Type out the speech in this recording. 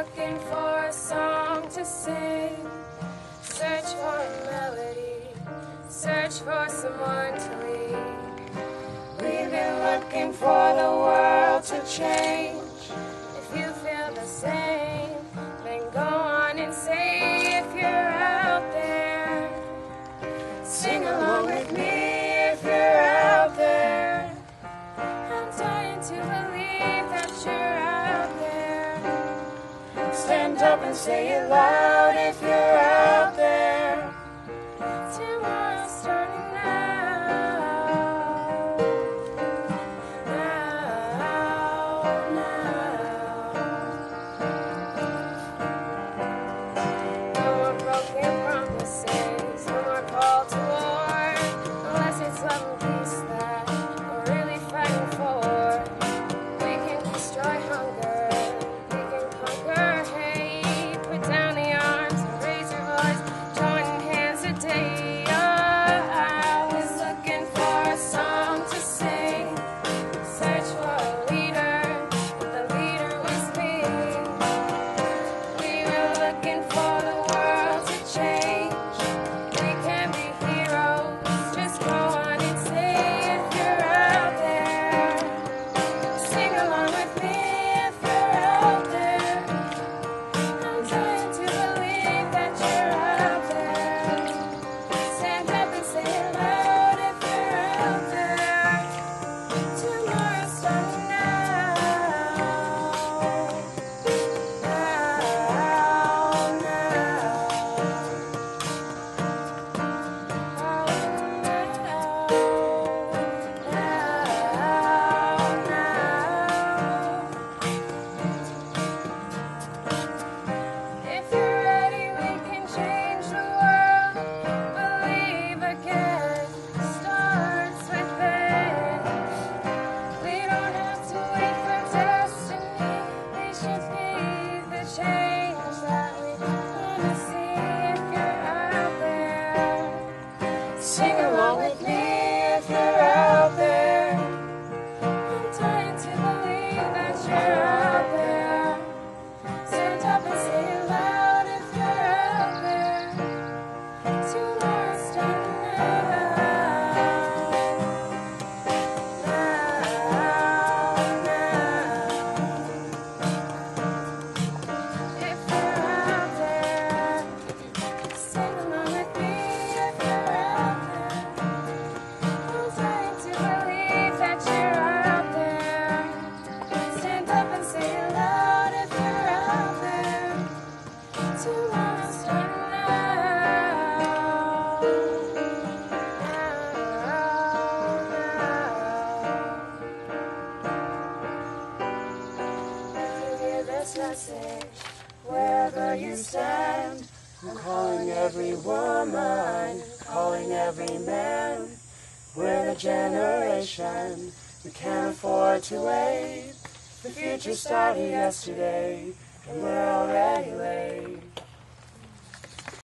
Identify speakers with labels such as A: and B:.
A: looking for a song to sing. Search for a melody, search for someone to lead. We've been looking for the world to change. up and say it loud if you're out there. Sing along with me. message, wherever you stand. I'm calling every woman, calling every man. We're the generation we can't afford to wait. The future started yesterday, and we're already late.